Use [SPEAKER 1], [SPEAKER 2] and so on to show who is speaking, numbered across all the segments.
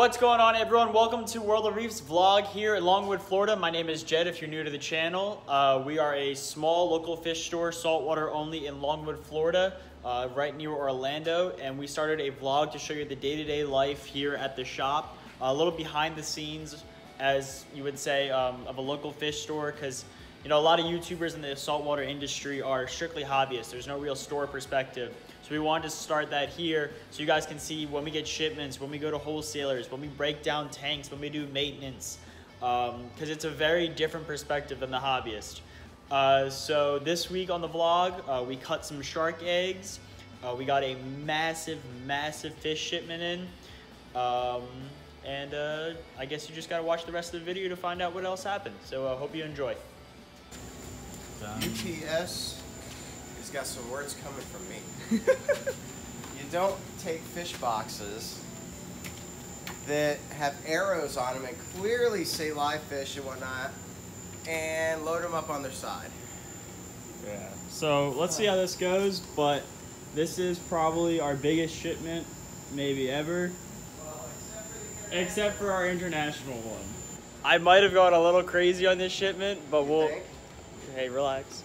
[SPEAKER 1] What's going on, everyone? Welcome to World of Reefs vlog here in Longwood, Florida. My name is Jed. If you're new to the channel, uh, we are a small local fish store, saltwater only in Longwood, Florida, uh, right near Orlando. And we started a vlog to show you the day-to-day life here at the shop, a little behind the scenes, as you would say, um, of a local fish store, because you know a lot of YouTubers in the saltwater industry are strictly hobbyists. There's no real store perspective. So we wanted to start that here so you guys can see when we get shipments, when we go to wholesalers, when we break down tanks, when we do maintenance, because um, it's a very different perspective than the hobbyist. Uh, so this week on the vlog, uh, we cut some shark eggs. Uh, we got a massive, massive fish shipment in. Um, and uh, I guess you just gotta watch the rest of the video to find out what else happened. So I hope you enjoy.
[SPEAKER 2] UPS has got some words coming from me. you don't take fish boxes that have arrows on them and clearly say live fish and whatnot and load them up on their side.
[SPEAKER 1] Yeah. So let's see how this goes, but this is probably our biggest shipment maybe ever. Except for our international one. I might have gone a little crazy on this shipment, but we'll. Hey, relax.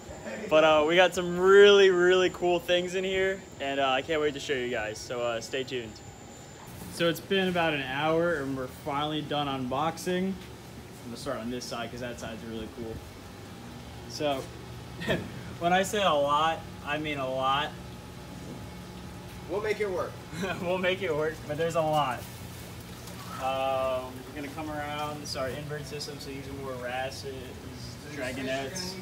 [SPEAKER 1] But uh, we got some really, really cool things in here, and uh, I can't wait to show you guys, so uh, stay tuned. So it's been about an hour, and we're finally done unboxing. I'm gonna start on this side, because that side's really cool. So, when I say a lot, I mean a lot.
[SPEAKER 2] We'll make it work.
[SPEAKER 1] we'll make it work, but there's a lot. Um, we're gonna come around. This is our invert system, so using more wrasses, dragonets.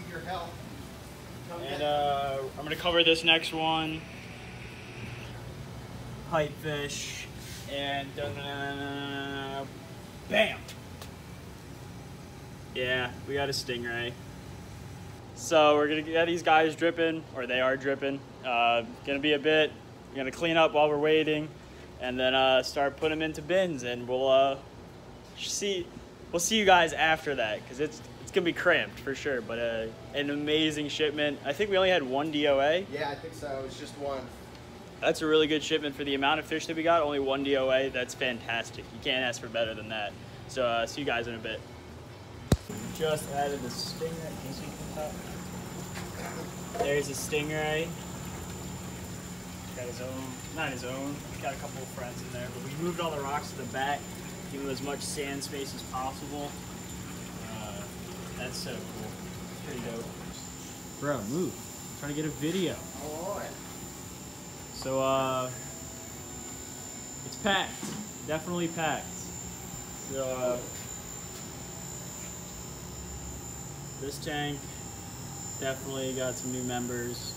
[SPEAKER 1] And uh, I'm gonna cover this next one. Pipefish and uh, bam. Yeah, we got a stingray. So we're gonna get these guys dripping, or they are dripping. Uh, gonna be a bit. We're gonna clean up while we're waiting, and then uh, start putting them into bins, and we'll uh, see. We'll see you guys after that, because it's gonna be cramped for sure, but uh, an amazing shipment. I think we only had one DOA.
[SPEAKER 2] Yeah, I think so. It was just one.
[SPEAKER 1] That's a really good shipment for the amount of fish that we got. Only one DOA. That's fantastic. You can't ask for better than that. So uh, see you guys in a bit. Just added the stingray. Can you see from top? There's a stingray. Got his own, not his own. He's got a couple of friends in there, but we moved all the rocks to the back, give him as much sand space as possible. That's so cool. Pretty dope. Bro, move. I'm trying to get a video.
[SPEAKER 2] Alright.
[SPEAKER 1] So, uh, it's packed. Definitely packed. So, uh, this tank definitely got some new members.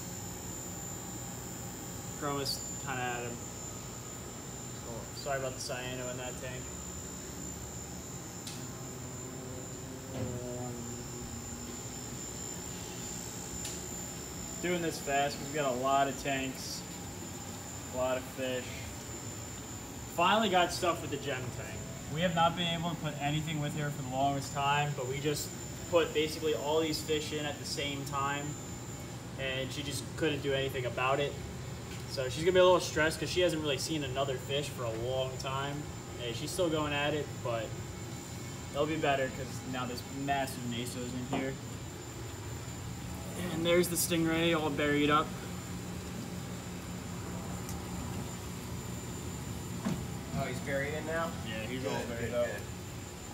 [SPEAKER 1] Chromis kind of had him. Sorry about the cyano in that tank. Doing this fast because we got a lot of tanks, a lot of fish. Finally got stuff with the gem tank. We have not been able to put anything with her for the longest time, but we just put basically all these fish in at the same time and she just couldn't do anything about it. So she's gonna be a little stressed because she hasn't really seen another fish for a long time. And she's still going at it, but it'll be better because now there's massive nasos in here. And there's the stingray all buried up.
[SPEAKER 2] Oh, he's buried in now?
[SPEAKER 1] Yeah, he's
[SPEAKER 2] good,
[SPEAKER 1] all buried
[SPEAKER 2] good,
[SPEAKER 1] up.
[SPEAKER 2] Good.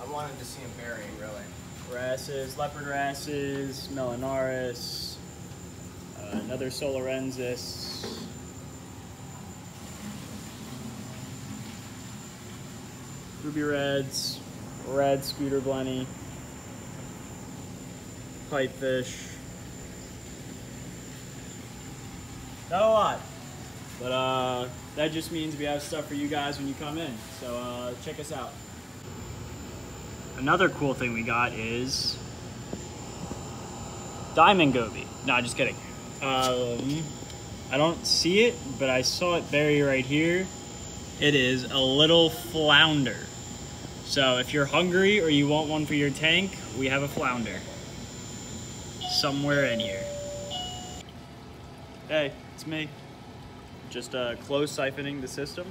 [SPEAKER 2] I wanted to see him burying, really.
[SPEAKER 1] Wrasses, leopard wrasses, Melanurus, uh, another Solorensis. Ruby Reds, Red Scooter Blenny, Pipefish. Not a lot. But uh, that just means we have stuff for you guys when you come in. So uh, check us out. Another cool thing we got is diamond goby. No, just kidding. Um, I don't see it, but I saw it buried right here. It is a little flounder. So if you're hungry or you want one for your tank, we have a flounder. Somewhere in here. Hey, me. Just uh, close siphoning the system,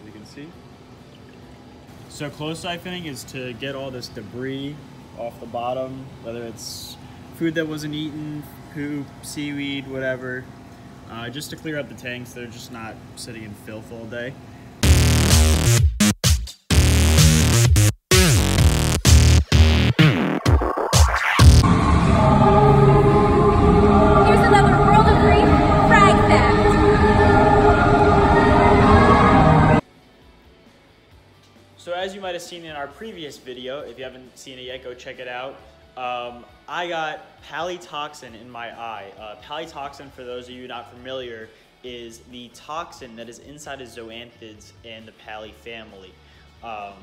[SPEAKER 1] as you can see. So close siphoning is to get all this debris off the bottom, whether it's food that wasn't eaten, poop, seaweed, whatever, uh, just to clear up the tanks. They're just not sitting in filth all day. Previous video, if you haven't seen it yet, go check it out. Um, I got palytoxin in my eye. Uh, palytoxin, for those of you not familiar, is the toxin that is inside of zoanthids and the pally family. Um,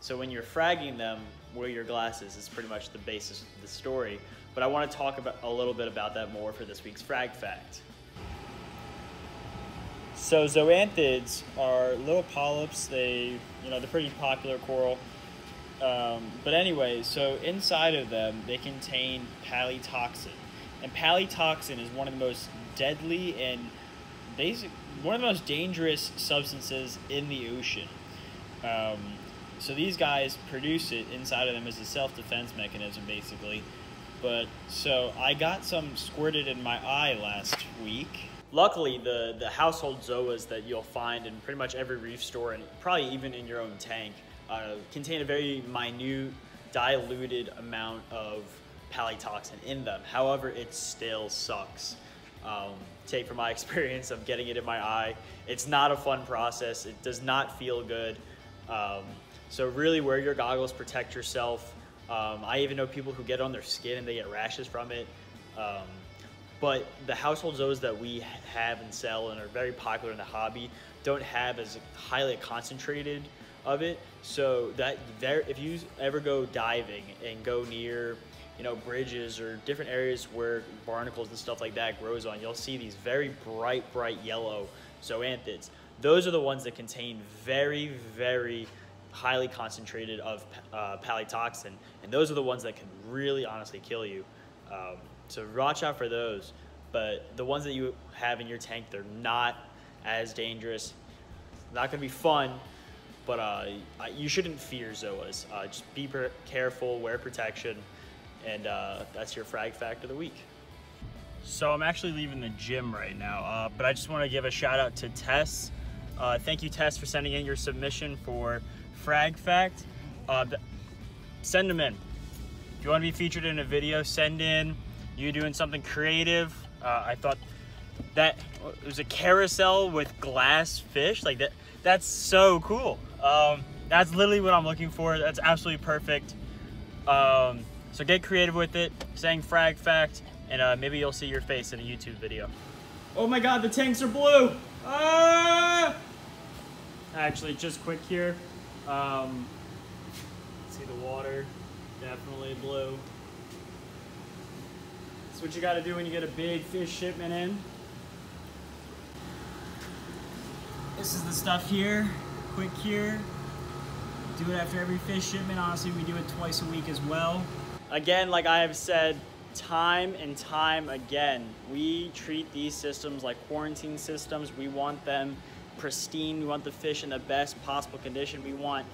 [SPEAKER 1] so when you're fragging them, wear your glasses is pretty much the basis of the story. But I want to talk about a little bit about that more for this week's frag fact. So zoanthids are little polyps. They, you know, they're pretty popular coral. Um, but anyway, so inside of them, they contain palytoxin, and palytoxin is one of the most deadly and basic, one of the most dangerous substances in the ocean. Um, so these guys produce it inside of them as a self-defense mechanism, basically. But so I got some squirted in my eye last week. Luckily, the the household zoas that you'll find in pretty much every reef store and probably even in your own tank uh, contain a very minute, diluted amount of palytoxin in them. However, it still sucks. Um, take from my experience of getting it in my eye, it's not a fun process. It does not feel good. Um, so really, wear your goggles, protect yourself. Um, I even know people who get on their skin and they get rashes from it. But the household zoas that we have and sell and are very popular in the hobby don't have as highly concentrated of it. So that there, if you ever go diving and go near, you know, bridges or different areas where barnacles and stuff like that grows on, you'll see these very bright, bright yellow zoanthids. Those are the ones that contain very, very highly concentrated of uh, palytoxin, and those are the ones that can really honestly kill you. Um, so watch out for those. But the ones that you have in your tank, they're not as dangerous. Not gonna be fun, but uh, you shouldn't fear zoas. Uh, just be careful, wear protection, and uh, that's your frag fact of the week. So I'm actually leaving the gym right now, uh, but I just want to give a shout out to Tess. Uh, thank you, Tess, for sending in your submission for frag fact. Uh, send them in. If you want to be featured in a video, send in you doing something creative. Uh, I thought that it was a carousel with glass fish. Like that, that's so cool. Um, that's literally what I'm looking for. That's absolutely perfect. Um, so get creative with it, saying frag fact, and uh, maybe you'll see your face in a YouTube video. Oh my God, the tanks are blue. Ah! Actually, just quick here. Um, see the water, definitely blue. What you got to do when you get a big fish shipment in. This is the stuff here, quick cure. Do it after every fish shipment. Honestly, we do it twice a week as well. Again, like I have said time and time again, we treat these systems like quarantine systems. We want them pristine. We want the fish in the best possible condition. We want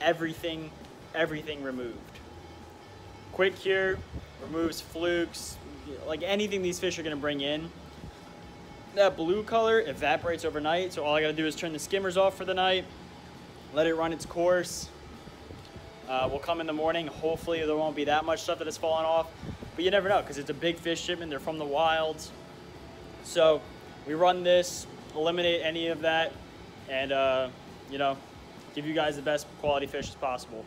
[SPEAKER 1] everything, everything removed. Quick cure removes flukes, like anything these fish are gonna bring in. That blue color evaporates overnight, so all I gotta do is turn the skimmers off for the night, let it run its course. Uh, we'll come in the morning, hopefully there won't be that much stuff that has fallen off, but you never know, because it's a big fish shipment, they're from the wilds. So we run this, eliminate any of that, and uh, you know, give you guys the best quality fish as possible.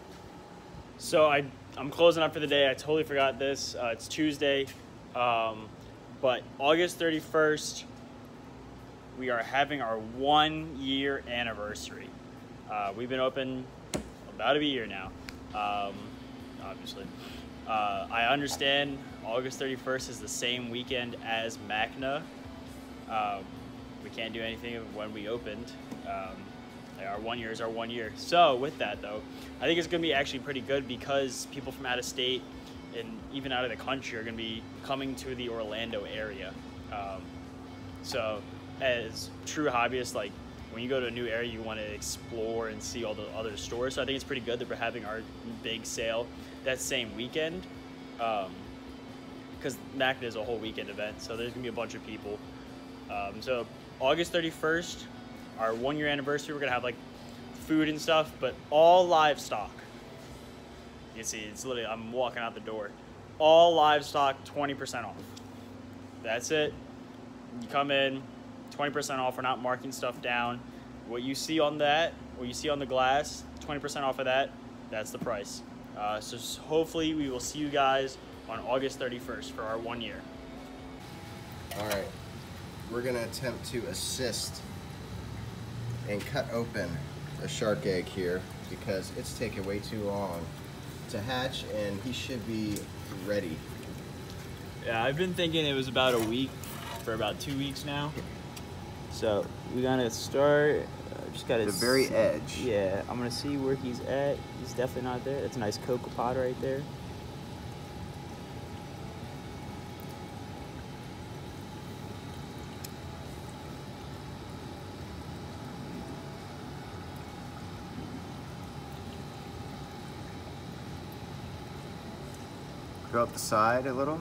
[SPEAKER 1] So I, I'm closing up for the day. I totally forgot this. Uh, it's Tuesday. Um, but August 31st, we are having our one year anniversary. Uh, we've been open about a year now, um, obviously. Uh, I understand August 31st is the same weekend as MACNA. Um, we can't do anything when we opened. Um, our one year is our one year. So with that though, I think it's gonna be actually pretty good because people from out of state and even out of the country are gonna be coming to the Orlando area. Um, so as true hobbyists, like when you go to a new area, you want to explore and see all the other stores. So I think it's pretty good that we're having our big sale that same weekend. Because MACNA is a whole weekend event, so there's gonna be a bunch of people. Um, so August 31st, our one year anniversary, we're gonna have like food and stuff, but all livestock. You can see it's literally I'm walking out the door. All livestock 20% off. That's it. You come in, 20% off. We're not marking stuff down. What you see on that, what you see on the glass, 20% off of that, that's the price. Uh, so hopefully we will see you guys on August 31st for our one year.
[SPEAKER 2] All right, we're gonna attempt to assist and cut open a shark egg here because it's taken way too long to hatch and he should be ready.
[SPEAKER 1] Yeah, I've been thinking it was about a week for about two weeks now. So we gotta start. Uh, just gotta.
[SPEAKER 2] The very edge.
[SPEAKER 1] Yeah, I'm gonna see where he's at. He's definitely not there. That's a nice cocoa pod right there.
[SPEAKER 2] Go up the side a little.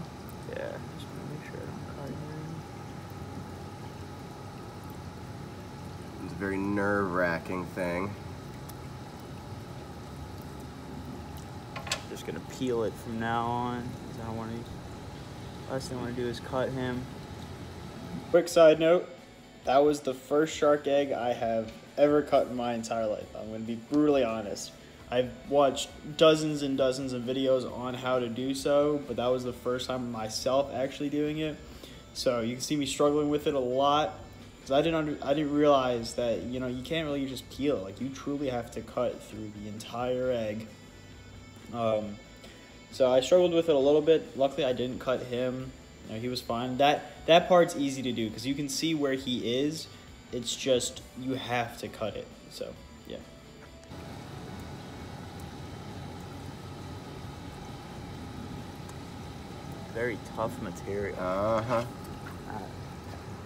[SPEAKER 1] Yeah. Just make sure I don't.
[SPEAKER 2] It's a very nerve-wracking thing.
[SPEAKER 1] Just gonna peel it from now on. I don't want to. Last thing I want to do is cut him. Quick side note: that was the first shark egg I have ever cut in my entire life. I'm gonna be brutally honest. I've watched dozens and dozens of videos on how to do so, but that was the first time myself actually doing it. So you can see me struggling with it a lot because I didn't under, I didn't realize that you know you can't really just peel it. Like you truly have to cut through the entire egg. Um, so I struggled with it a little bit. Luckily, I didn't cut him. You know, he was fine. That that part's easy to do because you can see where he is. It's just you have to cut it. So Very tough material.
[SPEAKER 2] Uh-huh.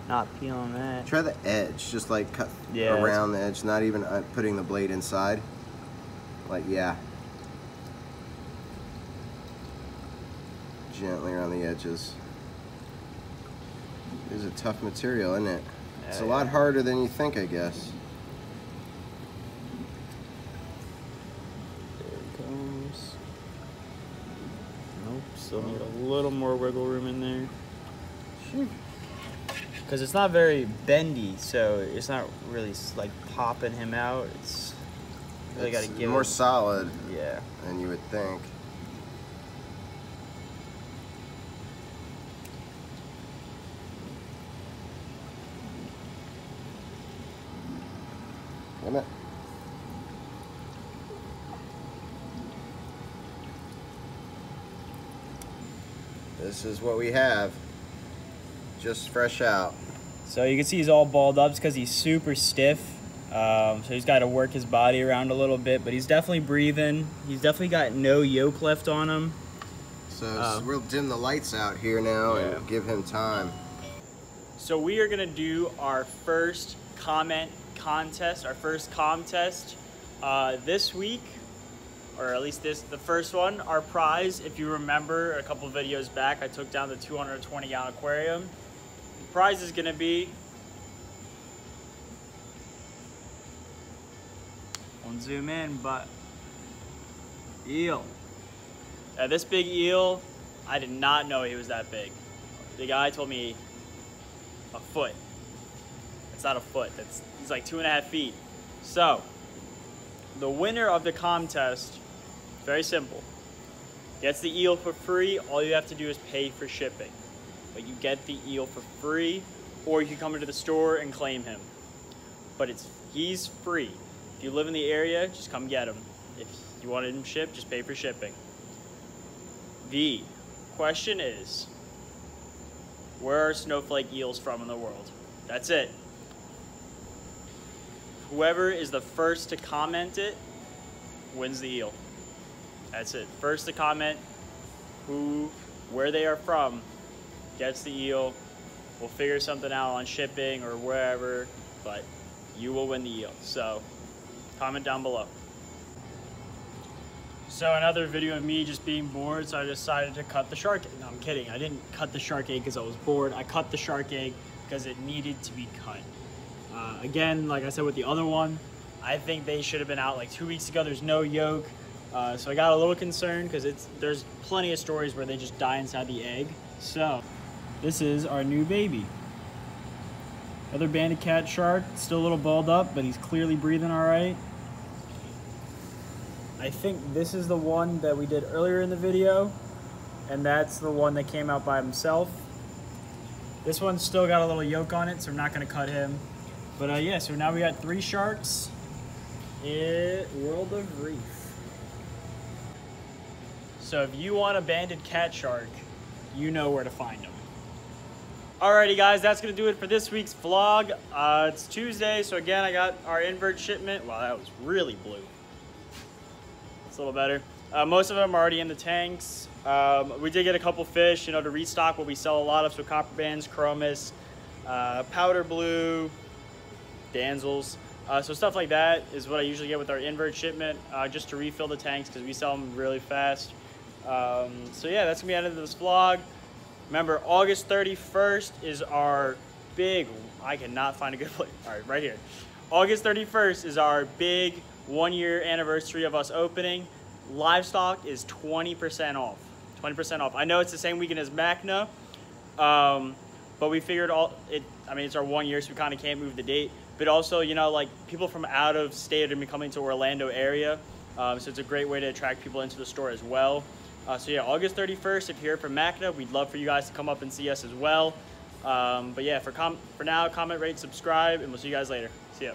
[SPEAKER 1] Not peeling that.
[SPEAKER 2] Try the edge, just like cut
[SPEAKER 1] Yeah,
[SPEAKER 2] around the edge, not even uh, putting the blade inside. Like, yeah. Gently around the edges. It is a tough material, isn't it? It's a
[SPEAKER 1] Yeah,
[SPEAKER 2] lot harder than you think, I guess.
[SPEAKER 1] There it comes. Nope, still need a little more wiggle room in there. Because it's not very bendy, so it's not really like popping him out. It's really got to give
[SPEAKER 2] more
[SPEAKER 1] it-
[SPEAKER 2] solid
[SPEAKER 1] Yeah.
[SPEAKER 2] than you would think. Damn it. This is what we have. Just fresh out.
[SPEAKER 1] So you can see he's all balled up because he's super stiff. Um, so he's got to work his body around a little bit, but he's definitely breathing. He's definitely got no yolk left on him.
[SPEAKER 2] So
[SPEAKER 1] Oh.
[SPEAKER 2] we'll dim the lights out here now
[SPEAKER 1] Yeah.
[SPEAKER 2] and give him time.
[SPEAKER 1] So we are gonna do our first comment contest, our first com test uh, this week, or at least this the first one. Our prize, if you remember a couple videos back, I took down the 220 gallon aquarium. The prize is gonna be. Won't zoom in, but eel. This big eel, I did not know he was that big. The guy told me a foot. It's not a foot. That's he's like two and a half feet. So, the winner of the contest, very simple, gets the eel for free. All you have to do is pay for shipping, but you get the eel for free, or you can come into the store and claim him. But it's he's free. If you live in the area, just come get him. If you want him shipped, just pay for shipping. The question is, where are snowflake eels from in the world? That's it. Whoever is the first to comment it wins the eel. That's it. First to comment who, where they are from, gets the eel. We'll figure something out on shipping or wherever, but you will win the eel. So comment down below. So another video of me just being bored, so I decided to cut the shark egg. No, I'm kidding. I didn't cut the shark egg because I was bored. I cut the shark egg because it needed to be cut. Uh, again, like I said with the other one, I think they should have been out like two weeks ago. There's no yolk. Uh, so I got a little concerned because it's there's plenty of stories where they just die inside the egg. So this is our new baby. Other banded cat shark, still a little balled up, but he's clearly breathing all right. I think this is the one that we did earlier in the video, and that's the one that came out by himself. This one's still got a little yolk on it, so I'm not gonna cut him. But uh, yeah, so now we got three sharks in World of Reef. So if you want a banded cat shark, you know where to find them. Alrighty guys, that's gonna do it for this week's vlog. Uh, it's Tuesday, so again, I got our invert shipment. Wow, that was really blue. It's a little better. Uh, most of them are already in the tanks. Um, we did get a couple fish, you know, to restock what we sell a lot of, so copper bands, chromis, uh, powder blue, damsels. Uh, so stuff like that is what I usually get with our invert shipment, uh, just to refill the tanks because we sell them really fast. Um, so yeah, that's gonna be the end of this vlog. Remember, August 31st is our big, I cannot find a good place. All right, right here. August 31st is our big one year anniversary of us opening. Livestock is 20% off. 20% off. I know it's the same weekend as Macna, um, but we figured all it. I mean, it's our one year, so we kind of can't move the date. But also, you know, like people from out of state are gonna be coming to Orlando area, um, so it's a great way to attract people into the store as well. Uh, so yeah, August 31st, if you're here from Macna, we'd love for you guys to come up and see us as well. Um, but yeah, for for now, comment, rate, subscribe, and we'll see you guys later. See ya.